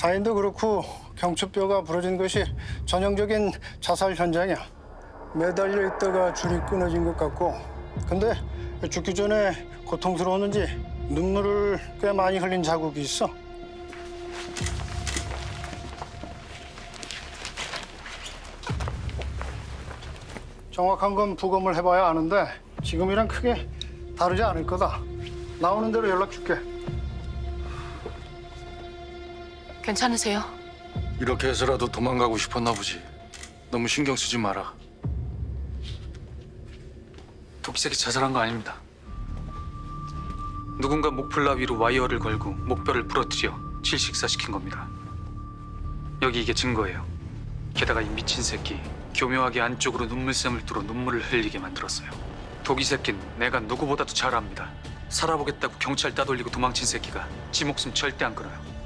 사인도 그렇고 경추뼈가 부러진 것이 전형적인 자살 현장이야. 매달려 있다가 줄이 끊어진 것 같고. 근데 죽기 전에 고통스러웠는지 눈물을 꽤 많이 흘린 자국이 있어. 정확한 건 부검을 해봐야 아는데 지금이랑 크게 다르지 않을 거다. 나오는 대로 연락 줄게. 괜찮으세요? 이렇게 해서라도 도망가고 싶었나 보지. 너무 신경 쓰지 마라. 도끼새끼 자살한 거 아닙니다. 누군가 목플라 위로 와이어를 걸고 목뼈를 부러뜨려 질식사시킨 겁니다. 여기 이게 증거예요. 게다가 이 미친 새끼 교묘하게 안쪽으로 눈물샘을 뚫어 눈물을 흘리게 만들었어요. 도기 새끼는 내가 누구보다도 잘 압니다. 살아보겠다고 경찰 따돌리고 도망친 새끼가 지 목숨 절대 안 끊어요.